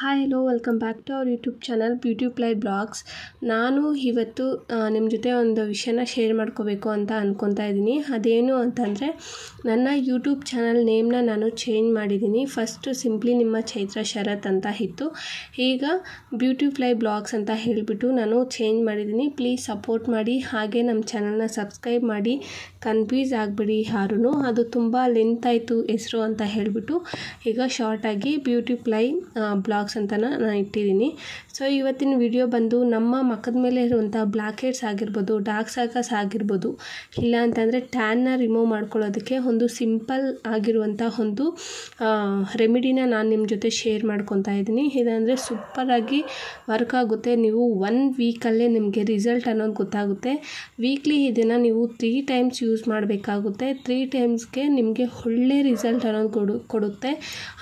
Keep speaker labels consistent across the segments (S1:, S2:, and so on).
S1: Hi hello welcome back to our YouTube channel beauty ply blogs ನಾನು ಇವತ್ತು ನಿಮ್ಮ ಜೊತೆ ಒಂದು ವಿಷಯನ ಶೇರ್ ಮಾಡ್ಕೋಬೇಕು ಅಂತ ಅಂದ್ಕೊತಾ ಇದ್ದೀನಿ. ಅದೇನು ಅಂತಂದರೆ, ನನ್ನ ಯೂಟ್ಯೂಬ್ ಚಾನಲ್ ನೇಮ್ನ ನಾನು ಚೇಂಜ್ ಮಾಡಿದ್ದೀನಿ. ಫಸ್ಟು ಸಿಂಪ್ಲಿ ನಿಮ್ಮ ಚೈತ್ರ ಶರತ್ ಅಂತ ಇತ್ತು. ಈಗ ಬ್ಯೂಟಿ ಪ್ಲೈ ಬ್ಲಾಗ್ಸ್ ಅಂತ ಹೇಳಿಬಿಟ್ಟು ನಾನು ಚೇಂಜ್ ಮಾಡಿದ್ದೀನಿ. ಪ್ಲೀಸ್ ಸಪೋರ್ಟ್ ಮಾಡಿ, ಹಾಗೆ ನಮ್ಮ ಚಾನಲ್ನ ಸಬ್ಸ್ಕ್ರೈಬ್ ಮಾಡಿ. ಕನ್ಫ್ಯೂಸ್ ಆಗಬೇಡಿ ಯಾರೂ ಅದು ತುಂಬ ಲೆಂತ್ ಆಯಿತು ಹೆಸರು ಅಂತ ಹೇಳಿಬಿಟ್ಟು ಈಗ ಶಾರ್ಟಾಗಿ ಬ್ಯೂಟಿ ಪ್ಲೈ ಬ್ಲಾಗ್ಸ್ ಅಂತ ನಾನು ಇಟ್ಟಿದ್ದೀನಿ ಸೊ ಇವತ್ತಿನ ವಿಡಿಯೋ ಬಂದು ನಮ್ಮ ಮಕ್ಕದ ಮೇಲೆ ಇರುವಂಥ ಬ್ಲ್ಯಾಕ್ ಹೆಡ್ಸ್ ಆಗಿರ್ಬೋದು ಡಾರ್ಕ್ ಸರ್ಕಸ್ ಆಗಿರ್ಬೋದು, ಇಲ್ಲ ಅಂತಂದರೆ ಟ್ಯಾನ್ನ ರಿಮೂವ್ ಮಾಡ್ಕೊಳ್ಳೋದಕ್ಕೆ ಒಂದು ಸಿಂಪಲ್ ಆಗಿರುವಂಥ ಒಂದು ರೆಮಿಡಿನ ನಾನು ನಿಮ್ಮ ಜೊತೆ ಶೇರ್ ಮಾಡ್ಕೊತಾ ಇದ್ದೀನಿ. ಇದಂದರೆ ಸೂಪರಾಗಿ ವರ್ಕ್ ಆಗುತ್ತೆ. ನೀವು ಒನ್ ವೀಕಲ್ಲೇ ನಿಮಗೆ ರಿಸಲ್ಟ್ ಅನ್ನೋದು ಗೊತ್ತಾಗುತ್ತೆ. ವೀಕ್ಲಿ ಇದನ್ನು ನೀವು ತ್ರೀ ಟೈಮ್ಸ್ ಯೂಸ್ ಮಾಡಬೇಕಾಗುತ್ತೆ. ತ್ರೀ ಟೈಮ್ಸ್ಗೆ ನಿಮಗೆ ಒಳ್ಳೆ ರಿಸಲ್ಟ್ ಅನ್ನೋದು ಕೊಡು, ಕೊಡುತ್ತೆ.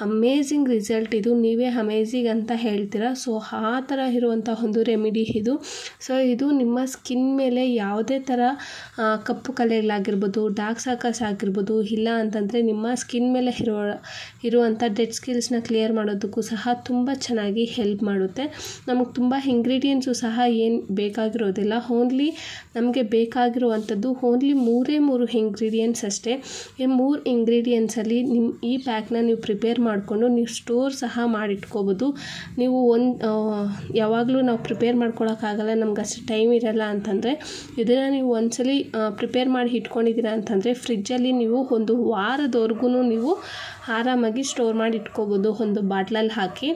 S1: ಅಮೇಝಿಂಗ್ ರಿಸಲ್ಟ್ ಇದು. ನೀವೇ ಅಮೇಝಿಂಗ್ ಅಂತ ಹೇಳ್ತೀರಾ? ಸೊ ಆ ಥರ ಇರುವಂಥ ಒಂದು ರೆಮಿಡಿ ಇದು. ಸೊ ಇದು ನಿಮ್ಮ ಸ್ಕಿನ್ ಮೇಲೆ ಯಾವುದೇ ಥರ ಕಪ್ಪು ಕಲೆಗಳಾಗಿರ್ಬೋದು ಡಾರ್ಕ್ ಸಾಕಸ್ ಆಗಿರ್ಬೋದು, ಇಲ್ಲ ಅಂತಂದರೆ ನಿಮ್ಮ ಸ್ಕಿನ್ ಮೇಲೆ ಇರೋ ಇರುವಂಥ ಡೆಡ್ ಸ್ಕಿಲ್ಸ್ನ ಕ್ಲಿಯರ್ ಮಾಡೋದಕ್ಕೂ ಸಹ ತುಂಬ ಚೆನ್ನಾಗಿ ಹೆಲ್ಪ್ ಮಾಡುತ್ತೆ. ನಮಗೆ ತುಂಬ ಇಂಗ್ರೀಡಿಯೆಂಟ್ಸು ಸಹ ಏನು ಬೇಕಾಗಿರೋದಿಲ್ಲ. ಓನ್ಲಿ ನಮಗೆ ಬೇಕಾಗಿರುವಂಥದ್ದು ಓನ್ಲಿ ಮೂರೇ ಮೂರು ಇಂಗ್ರೀಡಿಯೆಂಟ್ಸ್ ಅಷ್ಟೇ. ಈ ಮೂರು ಇಂಗ್ರೀಡಿಯೆಂಟ್ಸಲ್ಲಿ ನಿಮ್ಮ ಈ ಪ್ಯಾಕ್ನ ನೀವು ಪ್ರಿಪೇರ್ ಮಾಡಿಕೊಂಡು ನೀವು ಸ್ಟೋರ್ ಸಹ ಮಾಡಿಟ್ಕೋಬೋದು. ನೀವು ಒಂದು ಯಾವಾಗಲೂ ನಾವು ಪ್ರಿಪೇರ್ ಮಾಡ್ಕೊಳಕ್ಕಾಗಲ್ಲ ನಮ್ಗೆ ಅಷ್ಟು ಟೈಮ್ ಇರಲ್ಲ ಅಂತಂದರೆ, ಇದನ್ನು ನೀವು ಒಂದ್ಸಲಿ ಪ್ರಿಪೇರ್ ಮಾಡಿ ಇಟ್ಕೊಂಡಿದ್ದೀರಾ ಅಂತಂದರೆ ಫ್ರಿಜ್ಜಲ್ಲಿ ನೀವು ಒಂದು ವಾರದವರೆಗೂ ನೀವು ಆರಾಮಾಗಿ ಸ್ಟೋರ್ ಮಾಡಿ ಇಟ್ಕೋಬೋದು, ಒಂದು ಬಾಟ್ಲಲ್ಲಿ ಹಾಕಿ.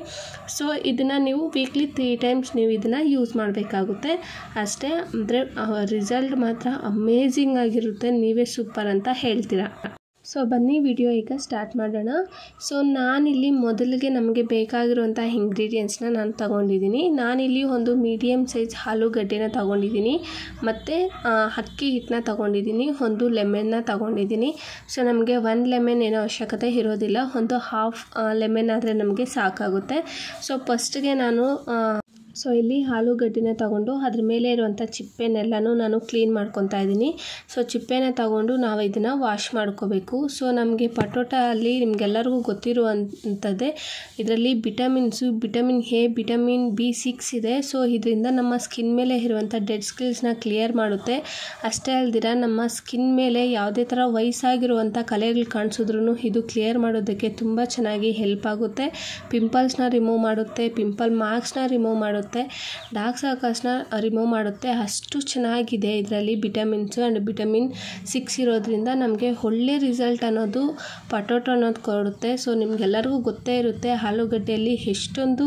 S1: ಸೊ ಇದನ್ನು ನೀವು ವೀಕ್ಲಿ ತ್ರೀ ಟೈಮ್ಸ್ ನೀವು ಇದನ್ನು ಯೂಸ್ ಮಾಡಬೇಕಾಗುತ್ತೆ. ಅಷ್ಟೇ, ಅಂದರೆ ರಿಸಲ್ಟ್ ಮಾತ್ರ ಅಮೇಝಿಂಗ್ ಆಗಿರುತ್ತೆ. ನೀವೇ ಸೂಪರ್ ಅಂತ ಹೇಳ್ತೀರಾ? ಸೊ ಬನ್ನಿ ವಿಡಿಯೋ ಈಗ ಸ್ಟಾರ್ಟ್ ಮಾಡೋಣ. ಸೊ ನಾನಿಲ್ಲಿ ಮೊದಲಿಗೆ ನಮಗೆ ಬೇಕಾಗಿರುವಂಥ ಇಂಗ್ರೀಡಿಯೆಂಟ್ಸ್ನ ನಾನು ತಗೊಂಡಿದ್ದೀನಿ. ನಾನಿಲ್ಲಿ ಒಂದು ಮೀಡಿಯಮ್ ಸೈಜ್ ಆಲೂಗಡ್ಡೆನ ತಗೊಂಡಿದ್ದೀನಿ. ಮತ್ತು ಅಕ್ಕಿ ಹಿಟ್ಟನ್ನ ತಗೊಂಡಿದ್ದೀನಿ. ಒಂದು ಲೆಮನ್ನ ತಗೊಂಡಿದ್ದೀನಿ. ಸೊ ನಮಗೆ ಒಂದು ಲೆಮನ್ ಏನೋ ಅವಶ್ಯಕತೆ ಇರೋದಿಲ್ಲ. ಒಂದು ಹಾಫ್ ಲೆಮನ್ ಆದರೆ ನಮಗೆ ಸಾಕಾಗುತ್ತೆ. ಸೊ ಫಸ್ಟ್ಗೆ ನಾನು ಸೊ ಇಲ್ಲಿ ಆಲೂಗಡ್ಡಿನ ತಗೊಂಡು ಅದ್ರ ಮೇಲೆ ಇರುವಂಥ ಚಿಪ್ಪೆನೆಲ್ಲನೂ ನಾನು ಕ್ಲೀನ್ ಮಾಡ್ಕೊತಾ ಇದ್ದೀನಿ. ಸೊ ಚಿಪ್ಪೆನ ತಗೊಂಡು ನಾವು ಇದನ್ನು ವಾಶ್ ಮಾಡ್ಕೋಬೇಕು. ಸೊ ನಮಗೆ ಪಟೋಟ ಅಲ್ಲಿ ನಿಮಗೆಲ್ಲರಿಗೂ ಗೊತ್ತಿರುವಂಥದ್ದೇ ಇದರಲ್ಲಿ vitamins, vitamin A, vitamin B, six ಇದೆ. ಸೊ ಇದರಿಂದ ನಮ್ಮ ಸ್ಕಿನ್ ಮೇಲೆ ಇರುವಂಥ ಡೆಡ್ ಸ್ಕಿಲ್ಸ್ನ ಕ್ಲಿಯರ್ ಮಾಡುತ್ತೆ. ಅಷ್ಟೇ ಅಲ್ದಿರ ನಮ್ಮ ಸ್ಕಿನ್ ಮೇಲೆ ಯಾವುದೇ ಥರ ವಯಸ್ಸಾಗಿರುವಂಥ ಕಲೆಗಳು ಕಾಣಿಸಿದ್ರೂ ಇದು ಕ್ಲಿಯರ್ ಮಾಡೋದಕ್ಕೆ ತುಂಬ ಚೆನ್ನಾಗಿ ಹೆಲ್ಪ್ ಆಗುತ್ತೆ. ಪಿಂಪಲ್ಸ್ನ ರಿಮೂವ್ ಮಾಡುತ್ತೆ, ಪಿಂಪಲ್ ಮಾರ್ಕ್ಸ್ನ ರಿಮೂವ್ ಮಾಡುತ್ತೆ. ಡಾರ್ಕ್ ಸರ್ಕಲ್ಸ್ನ ರಿಮೂವ್ ಮಾಡುತ್ತೆ. ಅಷ್ಟು ಚೆನ್ನಾಗಿದೆ ಇದರಲ್ಲಿ ವಿಟಮಿನ್ಸು ಆ್ಯಂಡ್ ವಿಟಮಿನ್ ಸಿಕ್ಸ್ ಇರೋದ್ರಿಂದ ನಮಗೆ ಒಳ್ಳೆ ರಿಸಲ್ಟ್ ಅನ್ನೋದು ಪಟೋಟೋ ಅನ್ನೋದು ಕೊಡುತ್ತೆ. ಸೊ, ನಿಮಗೆಲ್ಲರಿಗೂ ಗೊತ್ತೇ ಇರುತ್ತೆ ಆಲೂಗಡ್ಡೆಯಲ್ಲಿ ಎಷ್ಟೊಂದು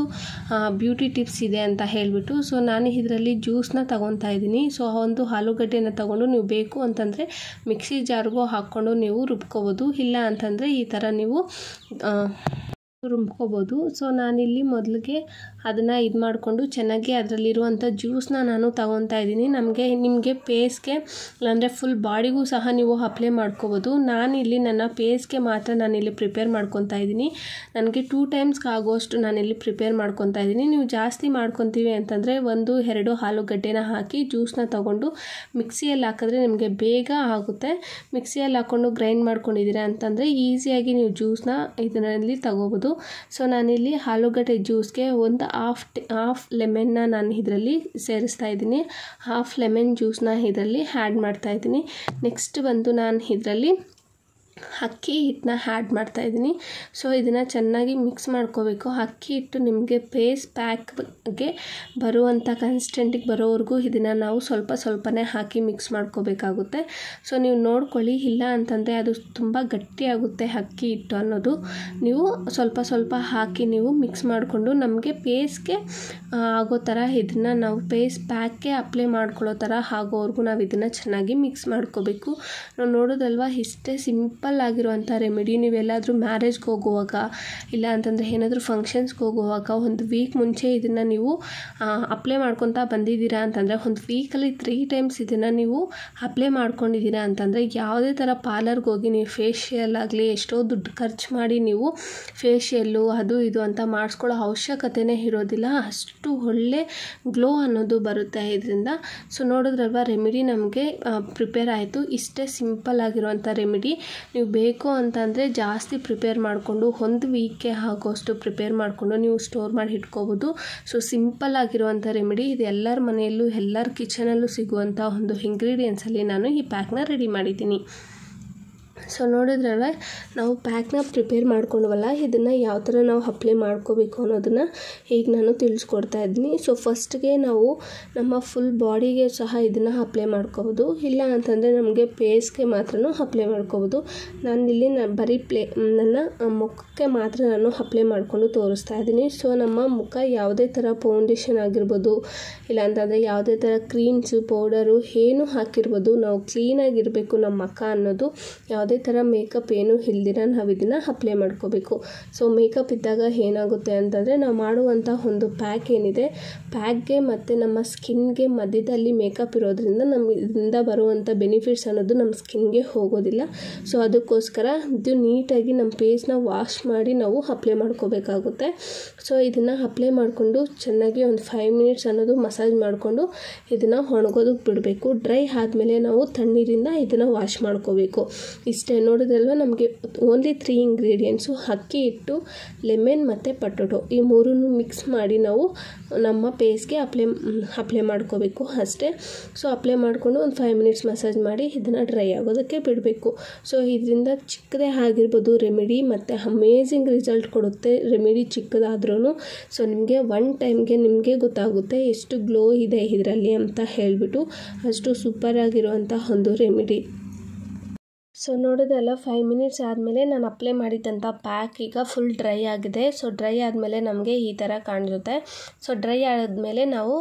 S1: ಬ್ಯೂಟಿ ಟಿಪ್ಸ್ ಇದೆ ಅಂತ ಹೇಳಿಬಿಟ್ಟು. ಸೊ, ನಾನು ಇದರಲ್ಲಿ ಜ್ಯೂಸ್ನ ತಗೊತಾ ಇದ್ದೀನಿ. ಸೊ, ಆ ಒಂದು ಆಲೂಗಡ್ಡೆನ ತಗೊಂಡು ನೀವು ಬೇಕು ಅಂತಂದರೆ ಮಿಕ್ಸಿ ಜಾರ್ಗೂ ಹಾಕ್ಕೊಂಡು ನೀವು ರುಬ್ಕೋಬೋದು. ಇಲ್ಲ ಅಂತಂದರೆ ಈ ಥರ ನೀವು ರುಬ್ಕೋಬೋದು. ಸೊ ನಾನಿಲ್ಲಿ ಮೊದಲಿಗೆ ಅದನ್ನು ಇದು ಮಾಡಿಕೊಂಡು ಚೆನ್ನಾಗಿ ಅದರಲ್ಲಿರುವಂಥ ಜ್ಯೂಸನ್ನ ನಾನು ತಗೊತಾ ಇದ್ದೀನಿ. ನಮಗೆ, ನಿಮಗೆ ಪೇಸ್ಗೆ ಅಂದರೆ ಫುಲ್ ಬಾಡಿಗೂ ಸಹ ನೀವು ಅಪ್ಲೈ ಮಾಡ್ಕೋಬೋದು. ನಾನಿಲ್ಲಿ ನನ್ನ ಪೇಸ್ಗೆ ಮಾತ್ರ ನಾನಿಲ್ಲಿ ಪ್ರಿಪೇರ್ ಮಾಡ್ಕೊತಾ ಇದ್ದೀನಿ. ನನಗೆ ಟೂ ಟೈಮ್ಸ್ಗೆ ಆಗೋಷ್ಟು ನಾನಿಲ್ಲಿ ಪ್ರಿಪೇರ್ ಮಾಡ್ಕೊತಾ ಇದ್ದೀನಿ. ನೀವು ಜಾಸ್ತಿ ಮಾಡ್ಕೊತೀವಿ ಅಂತಂದರೆ ಒಂದು, ಎರಡು ಆಲೂಗಡ್ಡೆನ ಹಾಕಿ ಜ್ಯೂಸ್ನ ತಗೊಂಡು ಮಿಕ್ಸಿಯಲ್ಲಿ ಹಾಕಿದ್ರೆ ನಿಮಗೆ ಬೇಗ ಆಗುತ್ತೆ. ಮಿಕ್ಸಿಯಲ್ಲಿ ಹಾಕ್ಕೊಂಡು ಗ್ರೈಂಡ್ ಮಾಡ್ಕೊಂಡಿದ್ದೀರಾ ಅಂತಂದರೆ ಈಸಿಯಾಗಿ ನೀವು ಜ್ಯೂಸ್ನ ಇದರಲ್ಲಿ ತಗೋಬೋದು. ಸೊ ನಾನಿಲ್ಲಿ ಆಲೂಗಡ್ಡೆ ಜ್ಯೂಸ್ಗೆ ಒಂದು ಹಾಫ್ ಹಾಫ್ ಲೆಮನ್ನ ನಾನು ಇದರಲ್ಲಿ ಸೇರಿಸ್ತಾ ಇದ್ದೀನಿ. ಹಾಫ್ ಲೆಮನ್ ಜ್ಯೂಸನ್ನ ಇದರಲ್ಲಿ ಆ್ಯಡ್ ಮಾಡ್ತಾ ಇದ್ದೀನಿ. ನೆಕ್ಸ್ಟ್ ಬಂದು ನಾನು ಇದರಲ್ಲಿ ಅಕ್ಕಿ ಹಿಟ್ಟನ್ನ ಆ್ಯಡ್ ಮಾಡ್ತಾಯಿದ್ದೀನಿ ಸೊ ಇದನ್ನು ಚೆನ್ನಾಗಿ ಮಿಕ್ಸ್ ಮಾಡ್ಕೋಬೇಕು. ಅಕ್ಕಿ ಹಿಟ್ಟು ನಿಮಗೆ ಪೇಸ್ ಪ್ಯಾಕ್ಗೆ ಬರುವಂಥ ಕನ್ಸ್ಟೆಂಟಿಗೆ ಬರೋವರೆಗೂ ಇದನ್ನು ನಾವು ಸ್ವಲ್ಪ ಸ್ವಲ್ಪನೇ ಹಾಕಿ ಮಿಕ್ಸ್ ಮಾಡ್ಕೋಬೇಕಾಗುತ್ತೆ. ಸೊ ನೀವು ನೋಡ್ಕೊಳ್ಳಿ. ಇಲ್ಲ ಅಂತಂದರೆ ಅದು ತುಂಬ ಗಟ್ಟಿಯಾಗುತ್ತೆ ಅಕ್ಕಿ ಹಿಟ್ಟು ಅನ್ನೋದು. ನೀವು ಸ್ವಲ್ಪ ಸ್ವಲ್ಪ ಹಾಕಿ ನೀವು ಮಿಕ್ಸ್ ಮಾಡಿಕೊಂಡು ನಮಗೆ ಪೇಸ್ಗೆ ಆಗೋ ಥರ ಇದನ್ನು ನಾವು ಪೇಸ್ ಪ್ಯಾಕ್ಗೆ ಅಪ್ಲೈ ಮಾಡ್ಕೊಳ್ಳೋ ಥರ ಆಗೋವರೆಗೂ ನಾವು ಇದನ್ನು ಚೆನ್ನಾಗಿ ಮಿಕ್ಸ್ ಮಾಡ್ಕೋಬೇಕು. ನಾವು ನೋಡೋದಲ್ವ ಇಷ್ಟೇ ಸಿಂಪಲ್ ಆಗಿರುವಂಥ ರೆಮಿಡಿ, ನೀವೆಲ್ಲಾದರೂ ಮ್ಯಾರೇಜ್ಗೆ ಹೋಗುವಾಗ ಇಲ್ಲ ಅಂತಂದರೆ ಏನಾದರೂ ಫಂಕ್ಷನ್ಸ್ಗೆ ಹೋಗುವಾಗ ಒಂದು ವೀಕ್ ಮುಂಚೆ ಇದನ್ನು ನೀವು ಅಪ್ಲೈ ಮಾಡ್ಕೊತಾ ಬಂದಿದ್ದೀರಾ ಅಂತಂದರೆ ಒಂದು ವೀಕಲ್ಲಿ ತ್ರೀ ಟೈಮ್ಸ್ ಇದನ್ನು ನೀವು ಅಪ್ಲೈ ಮಾಡ್ಕೊಂಡಿದ್ದೀರಾ ಅಂತಂದರೆ ಯಾವುದೇ ಥರ ಪಾರ್ಲರ್ಗೆ ಹೋಗಿ ನೀವು ಫೇಶಿಯಲ್ ಆಗಲಿ, ಎಷ್ಟೋ ದುಡ್ಡು ಖರ್ಚು ಮಾಡಿ ನೀವು ಫೇಶಿಯಲ್ಲು ಅದು ಇದು ಅಂತ ಮಾಡಿಸ್ಕೊಳ್ಳೋ ಅವಶ್ಯಕತೆಯೇ ಇರೋದಿಲ್ಲ. ಅಷ್ಟು ಒಳ್ಳೆ ಗ್ಲೋ ಅನ್ನೋದು ಬರುತ್ತೆ ಇದರಿಂದ. ಸೊ ನೋಡಿದ್ರಲ್ವ, ರೆಮಿಡಿ ನಮಗೆ ಪ್ರಿಪೇರ್ ಆಯಿತು. ಇಷ್ಟೇ ಸಿಂಪಲ್ ಆಗಿರುವಂಥ ರೆಮಿಡಿ. ನೀವು ಬೇಕು ಅಂತಂದರೆ ಜಾಸ್ತಿ ಪ್ರಿಪೇರ್ ಮಾಡಿಕೊಂಡು ಒಂದು ವೀಕ್ಗೆ ಆಗೋಷ್ಟು ಪ್ರಿಪೇರ್ ಮಾಡಿಕೊಂಡು ನೀವು ಸ್ಟೋರ್ ಮಾಡಿ ಇಟ್ಕೋಬೋದು. ಸೊ ಸಿಂಪಲ್ ಆಗಿರುವಂಥ ರೆಮಿಡಿ ಇದು ಎಲ್ಲರ ಮನೆಯಲ್ಲೂ ಎಲ್ಲರ ಕಿಚನಲ್ಲೂ ಸಿಗುವಂಥ ಒಂದು ಇಂಗ್ರೀಡಿಯೆಂಟ್ಸಲ್ಲಿ ನಾನು ಈ ಪ್ಯಾಕ್ನ ರೆಡಿ ಮಾಡಿದ್ದೀನಿ. ಸೊ ನೋಡಿದ್ರಲ್ಲ ನಾವು ಪ್ಯಾಕ್ನ ಪ್ರಿಪೇರ್ ಮಾಡ್ಕೊಂಡ್ವಲ್ಲ, ಇದನ್ನು ಯಾವ ಥರ ನಾವು ಅಪ್ಲೈ ಮಾಡ್ಕೋಬೇಕು ಅನ್ನೋದನ್ನು ಈಗ ನಾನು ತಿಳಿಸ್ಕೊಡ್ತಾ ಇದ್ದೀನಿ. ಸೊ ಫಸ್ಟ್ಗೆ ನಾವು ನಮ್ಮ ಫುಲ್ ಬಾಡಿಗೆ ಸಹ ಇದನ್ನು ಅಪ್ಲೈ ಮಾಡ್ಕೋಬೋದು. ಇಲ್ಲ ಅಂತಂದರೆ ನಮಗೆ ಫೇಸ್ಗೆ ಮಾತ್ರ ಅಪ್ಲೈ ಮಾಡ್ಕೋಬೋದು. ನಾನು ಇಲ್ಲಿ ನ, ಬರೀ ಪ್ಲೇ ನನ್ನ ಮುಖಕ್ಕೆ ಮಾತ್ರ ನಾನು ಅಪ್ಲೈ ಮಾಡಿಕೊಂಡು ತೋರಿಸ್ತಾ ಇದ್ದೀನಿ. ಸೊ ನಮ್ಮ ಮುಖ ಯಾವುದೇ ಥರ ಫೌಂಡೇಶನ್ ಆಗಿರ್ಬೋದು, ಇಲ್ಲ ಅಂತಂದರೆ ಯಾವುದೇ ಥರ ಕ್ರೀಮ್ಸು ಪೌಡರು ಏನು ಹಾಕಿರ್ಬೋದು, ನಾವು ಕ್ಲೀನಾಗಿರಬೇಕು ನಮ್ಮ ಮುಖ ಅನ್ನೋದು ಯಾವುದೇ ಥರ ಮೇಕಪ್ ಏನೂ ಇಲ್ದಿರ ನಾವು ಇದನ್ನು ಅಪ್ಲೈ ಮಾಡ್ಕೋಬೇಕು. ಸೊ ಮೇಕಪ್ ಇದ್ದಾಗ ಏನಾಗುತ್ತೆ ಅಂತಂದರೆ ನಾವು ಮಾಡುವಂಥ ಒಂದು ಪ್ಯಾಕ್ ಏನಿದೆ ಪ್ಯಾಕ್ಗೆ ಮತ್ತು ನಮ್ಮ ಸ್ಕಿನ್ಗೆ ಮಧ್ಯದಲ್ಲಿ ಮೇಕಪ್ ಇರೋದ್ರಿಂದ ನಮ್ಗೆ ಇದರಿಂದ ಬರುವಂಥ ಬೆನಿಫಿಟ್ಸ್ ಅನ್ನೋದು ನಮ್ಮ ಸ್ಕಿನ್ಗೆ ಹೋಗೋದಿಲ್ಲ. ಸೊ ಅದಕ್ಕೋಸ್ಕರ ಇದು ನೀಟಾಗಿ ನಮ್ಮ ಫೇಸ್ನ ವಾಶ್ ಮಾಡಿ ನಾವು ಅಪ್ಲೈ ಮಾಡ್ಕೋಬೇಕಾಗುತ್ತೆ. ಸೊ ಇದನ್ನು ಅಪ್ಲೈ ಮಾಡಿಕೊಂಡು ಚೆನ್ನಾಗಿ ಒಂದು ಫೈವ್ ಮಿನಿಟ್ಸ್ ಅನ್ನೋದು ಮಸಾಜ್ ಮಾಡಿಕೊಂಡು ಇದನ್ನು ಒಣಗೋದಕ್ಕೆ ಬಿಡಬೇಕು. ಡ್ರೈ ಆದಮೇಲೆ ನಾವು ತಣ್ಣೀರಿಂದ ಇದನ್ನು ವಾಶ್ ಮಾಡ್ಕೋಬೇಕು. ಇಷ್ಟೇ ನೋಡಿದ್ರಲ್ವ ನಮಗೆ ಓನ್ಲಿ ತ್ರೀ ಇಂಗ್ರೀಡಿಯೆಂಟ್ಸು ಅಕ್ಕಿ, ಹಿಟ್ಟು ಲೆಮೆನ್ ಮತ್ತು ಪಟೊಟೊ ಈ ಮೂರನ್ನು ಮಿಕ್ಸ್ ಮಾಡಿ ನಾವು ನಮ್ಮ ಪೇಸ್ಗೆ ಅಪ್ಲೈ ಅಪ್ಲೈ ಮಾಡ್ಕೋಬೇಕು ಅಷ್ಟೇ. ಸೊ ಅಪ್ಲೈ ಮಾಡಿಕೊಂಡು ಒಂದು ಫೈವ್ ಮಿನಿಟ್ಸ್ ಮಸಾಜ್ ಮಾಡಿ ಇದನ್ನು ಡ್ರೈ ಆಗೋದಕ್ಕೆ ಬಿಡಬೇಕು. ಸೊ ಇದರಿಂದ ಚಿಕ್ಕದೇ ಆಗಿರ್ಬೋದು ರೆಮಿಡಿ ಮತ್ತು ಅಮೇಝಿಂಗ್ ರಿಸಲ್ಟ್ ಕೊಡುತ್ತೆ ರೆಮಿಡಿ ಚಿಕ್ಕದಾದ್ರೂ ಸೊ ನಿಮಗೆ ಒನ್ ಟೈಮ್ಗೆ ನಿಮಗೆ ಗೊತ್ತಾಗುತ್ತೆ ಎಷ್ಟು ಗ್ಲೋ ಇದೆ ಇದರಲ್ಲಿ ಅಂತ ಹೇಳಿಬಿಟ್ಟು ಅಷ್ಟು ಸೂಪರ್ ಆಗಿರುವಂಥ ಒಂದು ರೆಮಿಡಿ ಸೊ ನೋಡೋದಲ್ಲ ಫೈವ್ ಮಿನಿಟ್ಸ್ ಆದಮೇಲೆ ನಾನು ಅಪ್ಲೈ ಮಾಡಿದ್ದಂಥ ಪ್ಯಾಕ್ ಈಗ ಫುಲ್ ಡ್ರೈ ಆಗಿದೆ. ಸೊ ಡ್ರೈ ಆದಮೇಲೆ ನಮಗೆ ಈ ಥರ ಕಾಣಿಸುತ್ತೆ. ಸೊ ಡ್ರೈ ಆದಮೇಲೆ ನಾವು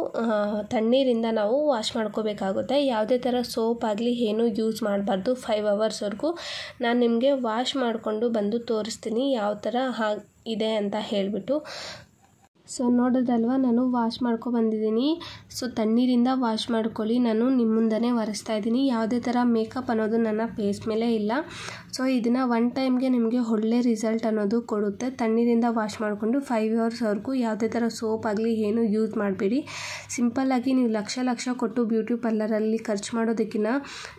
S1: ತಣ್ಣೀರಿಂದ ನಾವು ವಾಶ್ ಮಾಡ್ಕೋಬೇಕಾಗುತ್ತೆ. ಯಾವುದೇ ಥರ ಸೋಪ್ ಆಗಲಿ ಏನೂ ಯೂಸ್ ಮಾಡಬಾರ್ದು ಫೈವ್ ಅವರ್ಸ್ವರೆಗೂ ನಾನು ನಿಮಗೆ ವಾಶ್ ಮಾಡಿಕೊಂಡು ಬಂದು ತೋರಿಸ್ತೀನಿ ಯಾವ ಥರ ಹಾ, ಇದೆ ಅಂತ ಹೇಳಿಬಿಟ್ಟು. ಸೊ ನೋಡೋದಲ್ವ, ನಾನು ವಾಶ್ ಮಾಡ್ಕೊ ಬಂದಿದ್ದೀನಿ. ಸೊ ತಣ್ಣೀರಿಂದ ವಾಶ್ ಮಾಡ್ಕೊಳ್ಳಿ. ನಾನು ನಿಮ್ಮ ಮುಂದೆ ಒರೆಸ್ತಾ ಇದ್ದೀನಿ. ಯಾವುದೇ ಥರ ಮೇಕಪ್ ಅನ್ನೋದು ನನ್ನ ಫೇಸ್ ಮೇಲೆ ಇಲ್ಲ. ಸೊ ಇದನ್ನು ಒನ್ ಟೈಮ್ಗೆ ನಿಮಗೆ ಒಳ್ಳೆ ರಿಸಲ್ಟ್ ಅನ್ನೋದು ಕೊಡುತ್ತೆ. ತಣ್ಣೀರಿಂದ ವಾಶ್ ಮಾಡಿಕೊಂಡು ಫೈವ್ ಅವರ್ಸ್ವರೆಗೂ ಯಾವುದೇ ಥರ ಸೋಪ್ ಆಗಲಿ, ಏನು ಯೂಸ್ ಮಾಡಬೇಡಿ. ಸಿಂಪಲ್ಲಾಗಿ ನೀವು ಲಕ್ಷ ಲಕ್ಷ ಕೊಟ್ಟು ಬ್ಯೂಟಿ ಪಾರ್ಲರಲ್ಲಿ ಖರ್ಚು ಮಾಡೋದಕ್ಕಿಂತ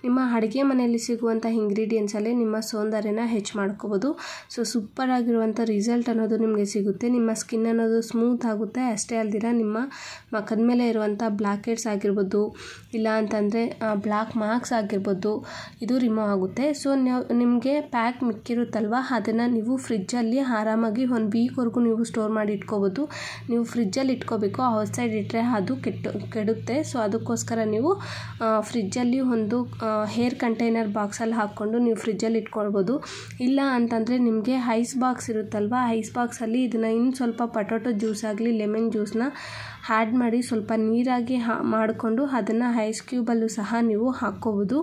S1: ನಿಮ್ಮ ಅಡುಗೆ ಮನೆಯಲ್ಲಿ ಸಿಗುವಂಥ ಇಂಗ್ರೀಡಿಯೆಂಟ್ಸಲ್ಲೇ ನಿಮ್ಮ ಸೌಂದರ್ಯನ ಹೆಚ್ಚು ಮಾಡ್ಕೋಬೋದು. ಸೊ ಸೂಪರಾಗಿರುವಂಥ ರಿಸಲ್ಟ್ ಅನ್ನೋದು ನಿಮಗೆ ಸಿಗುತ್ತೆ. ನಿಮ್ಮ ಸ್ಕಿನ್ ಅನ್ನೋದು ಸ್ಮೂತ್ ಆಗುತ್ತೆ ಅಷ್ಟೇ ಅಲ್ದಿರ ನಿಮ್ಮ ಮಖದ ಮೇಲೆ ಇರುವಂಥ ಬ್ಲ್ಯಾಕೆಟ್ಸ್ ಆಗಿರ್ಬೋದು, ಇಲ್ಲ ಅಂತಂದರೆ ಬ್ಲ್ಯಾಕ್ ಮಾರ್ಕ್ಸ್ ಆಗಿರ್ಬೋದು, ಇದು ರಿಮೂವ್ ಆಗುತ್ತೆ. ಸೊ ನಿಮಗೆ ಪ್ಯಾಕ್ ಮಿಕ್ಕಿರುತ್ತಲ್ವ? ಅದನ್ನು ನೀವು ಫ್ರಿಜ್ಜಲ್ಲಿ ಆರಾಮಾಗಿ ಒಂದು ವೀಕ್ವರೆಗೂ ನೀವು ಸ್ಟೋರ್ ಮಾಡಿ ಇಟ್ಕೋಬೋದು. ನೀವು ಫ್ರಿಜ್ಜಲ್ಲಿ ಇಟ್ಕೋಬೇಕು, ಔಟ್ಸೈಡ್ ಇಟ್ಟರೆ ಅದು ಕೆಟ್ಟು, ಕೆಡುತ್ತೆ. ಸೊ, ಅದಕ್ಕೋಸ್ಕರ ನೀವು ಫ್ರಿಜ್ಜಲ್ಲಿ ಒಂದು ಹೇರ್ ಕಂಟೈನರ್ ಬಾಕ್ಸಲ್ಲಿ ಹಾಕ್ಕೊಂಡು ನೀವು ಫ್ರಿಜ್ಜಲ್ಲಿ ಇಟ್ಕೊಳ್ಬೋದು. ಇಲ್ಲ ಅಂತಂದರೆ ನಿಮಗೆ ಐಸ್ ಬಾಕ್ಸ್ ಇರುತ್ತಲ್ವ? ಐಸ್ ಬಾಕ್ಸಲ್ಲಿ ಇದನ್ನು ಇನ್ನು ಸ್ವಲ್ಪ ಪಟೊಟೊ ಜ್ಯೂಸ್ ಆಗಲಿ ಲೆಮನ್ ಜ್ಯೂಸನ್ನ ಆ್ಯಡ್ ಮಾಡಿ ಸ್ವಲ್ಪ ನೀರಾಗಿ ಹಾ ಮಾಡಿಕೊಂಡು ಅದನ್ನು ಐಸ್ ಕ್ಯೂಬಲ್ಲೂ ಸಹ ನೀವು ಹಾಕ್ಕೋಬೋದು.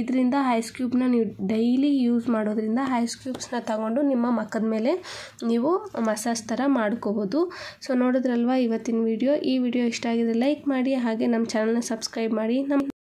S1: ಇದರಿಂದ ಐಸ್ ಕ್ಯೂಬ್ನ ನೀವು ಡೈಲಿ ಯೂಸ್ ಮಾಡೋದ್ರಿಂದ ಐಸ್ ಕ್ಯೂಬ್ಸ್ನ ತಗೊಂಡು ನಿಮ್ಮ ಮಖದ ಮೇಲೆ ನೀವು ಮಸಾಜ್ ಥರ ಮಾಡ್ಕೋಬೋದು. ಸೊ ನೋಡಿದ್ರಲ್ವ ಇವತ್ತಿನ ವಿಡಿಯೋ? ಈ ವಿಡಿಯೋ ಇಷ್ಟ ಆಗಿದೆ ಲೈಕ್ ಮಾಡಿ ಹಾಗೆ ನಮ್ಮ ಚಾನಲ್ನ ಸಬ್ಸ್ಕ್ರೈಬ್ ಮಾಡಿ. ನಮ್ಮ